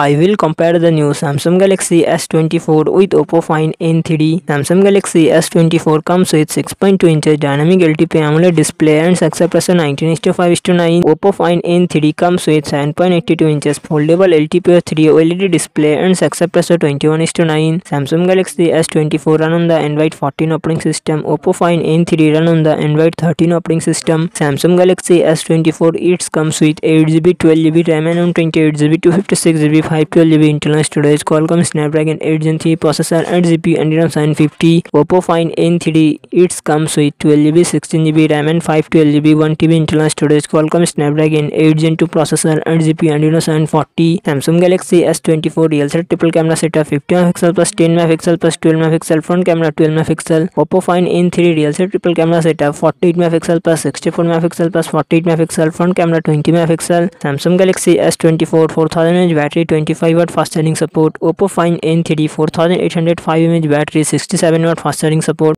I will compare the new Samsung Galaxy S24 with Oppo Find N3. Samsung Galaxy S24 comes with 6.2 inches dynamic LTP AMOLED display and success ratio 19:5:9. Oppo Find N3 comes with 7.82 inches foldable LTP 3 OLED display and success ratio 21:9. Samsung Galaxy S24 run on the Android 14 operating system. Oppo Find N3 run on the Android 13 operating system. Samsung Galaxy S24 it comes with 8GB, 12GB RAM and 128GB, 256GB five two G B internal storage Qualcomm Snapdragon eight gen three processor eight G P and sign fifty Oppo Find N three it's comes with twelve G B sixteen G B RAM and five twelve G B one T B internal storage Qualcomm Snapdragon eight gen two processor eight G P and sign forty Samsung Galaxy S twenty four rear set triple camera setup fifty mega pixel plus ten megapixel plus twelve megapixel front camera twelve megapixel Oppo Find N three rear set triple camera setup forty eight megapixel plus sixty four megapixel plus forty eight megapixel front camera twenty megapixel Samsung Galaxy S twenty four four thousand H battery twenty 25 watt fast charging support oppo find n3 4805 mAh battery 67 watt fast charging support